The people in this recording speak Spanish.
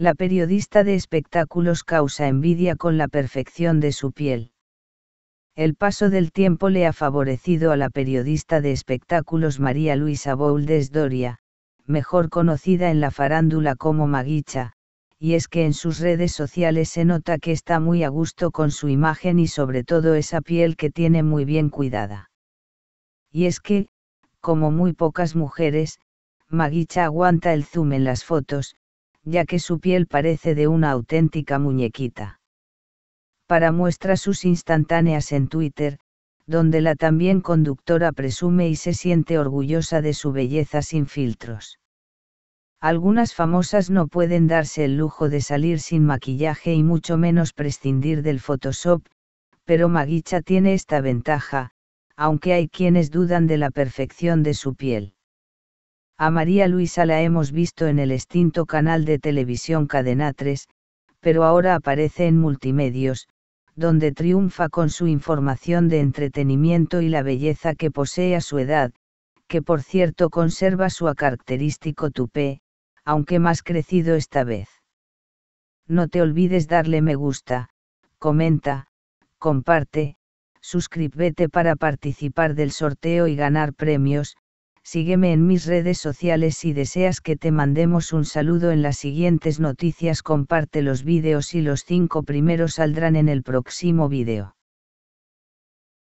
La periodista de espectáculos causa envidia con la perfección de su piel. El paso del tiempo le ha favorecido a la periodista de espectáculos María Luisa Bouldes Doria, mejor conocida en la farándula como Maguicha, y es que en sus redes sociales se nota que está muy a gusto con su imagen y sobre todo esa piel que tiene muy bien cuidada. Y es que, como muy pocas mujeres, Maguicha aguanta el zoom en las fotos, ya que su piel parece de una auténtica muñequita. Para muestra sus instantáneas en Twitter, donde la también conductora presume y se siente orgullosa de su belleza sin filtros. Algunas famosas no pueden darse el lujo de salir sin maquillaje y mucho menos prescindir del Photoshop, pero Maguicha tiene esta ventaja, aunque hay quienes dudan de la perfección de su piel. A María Luisa la hemos visto en el extinto canal de televisión Cadena 3, pero ahora aparece en multimedios, donde triunfa con su información de entretenimiento y la belleza que posee a su edad, que por cierto conserva su característico tupé, aunque más crecido esta vez. No te olvides darle me gusta, comenta, comparte, suscríbete para participar del sorteo y ganar premios, sígueme en mis redes sociales si deseas que te mandemos un saludo en las siguientes noticias comparte los vídeos y los cinco primeros saldrán en el próximo vídeo.